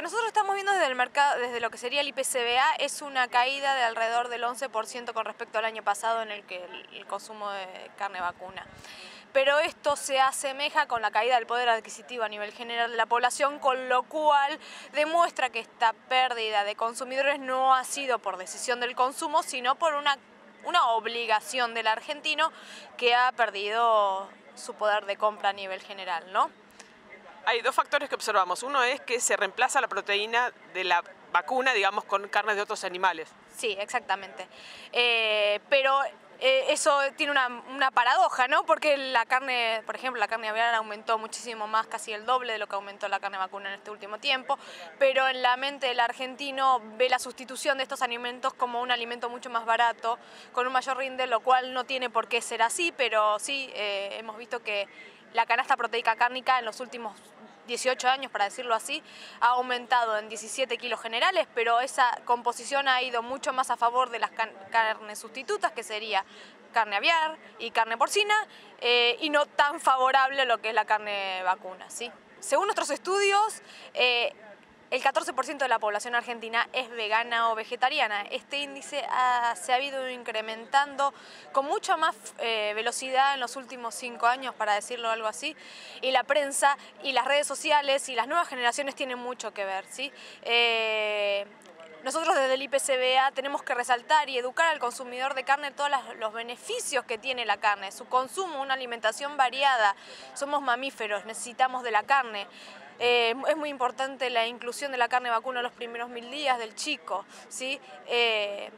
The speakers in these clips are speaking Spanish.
Que nosotros estamos viendo desde el mercado, desde lo que sería el IPCBA, es una caída de alrededor del 11% con respecto al año pasado en el que el, consumo de carne vacuna pero esto se asemeja con la caída del poder adquisitivo a nivel general de la población, con lo cual demuestra que esta pérdida de consumidores no ha sido por decisión del consumo, sino por una, una obligación del argentino que ha perdido su poder de compra a nivel general, ¿no? Hay dos factores que observamos. Uno es que se reemplaza la proteína de la vacuna, digamos, con carnes de otros animales. Sí, exactamente. Eh, pero eh, eso tiene una, paradoja, ¿no? Porque la carne, por ejemplo, la carne aviar aumentó muchísimo más, casi el doble de lo que aumentó la carne vacuna en este último tiempo, pero en la mente del argentino ve la sustitución de estos alimentos como un alimento mucho más barato, con un mayor rinde, lo cual no tiene por qué ser así, pero sí eh, hemos visto que la canasta proteica cárnica en los últimos 18 años, para decirlo así, ha aumentado en 17 kilos generales, pero esa composición ha ido mucho más a favor de las carnes sustitutas, que sería carne aviar y carne porcina, eh, y no tan favorable a lo que es la carne vacuna. ¿sí? Según nuestros estudios, eh, el 14% de la población argentina es vegana o vegetariana. Este índice se ha ido incrementando con mucha más eh, velocidad en los últimos cinco años, para decirlo algo así, y la prensa y las redes sociales y las nuevas generaciones tienen mucho que ver. ¿sí? Eh, nosotros desde el IPCBA tenemos que resaltar y educar al consumidor de carne todos los beneficios que tiene la carne, su consumo, una alimentación variada. Somos mamíferos, necesitamos de la carne. Eh, es muy importante la inclusión de la carne vacuna los primeros mil días del chico, ¿sí? Eh,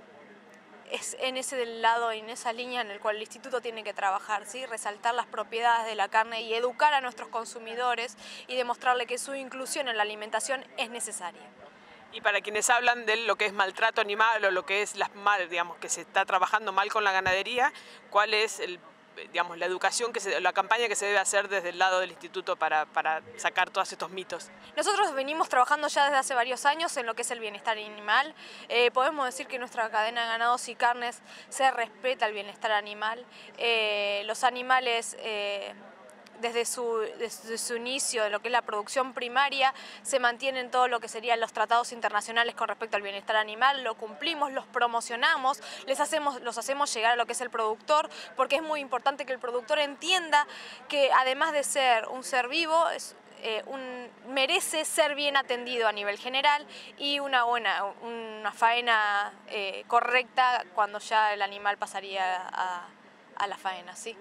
es en ese lado en esa línea en el cual el instituto tiene que trabajar, ¿sí? resaltar las propiedades de la carne y educar a nuestros consumidores y demostrarle que su inclusión en la alimentación es necesaria. Y para quienes hablan de lo que es maltrato animal o lo que es las mal, digamos, que se está trabajando mal con la ganadería, ¿cuál es digamos, la educación, que se, la campaña que se debe hacer desde el lado del instituto para, sacar todos estos mitos? Nosotros venimos trabajando ya desde hace varios años en lo que es el bienestar animal. Eh, podemos decir que nuestra cadena de ganados y carnes se respeta el bienestar animal. Eh, los animales... Eh, desde su, desde su inicio de lo que es la producción primaria, se mantienen todo lo que serían los tratados internacionales con respecto al bienestar animal, lo cumplimos, los promocionamos, les hacemos, los hacemos llegar a lo que es el productor, porque es muy importante que el productor entienda que además de ser un ser vivo, es, eh, un, merece ser bien atendido a nivel general y una buena, una faena eh, correcta cuando ya el animal pasaría a, a la faena, ¿sí?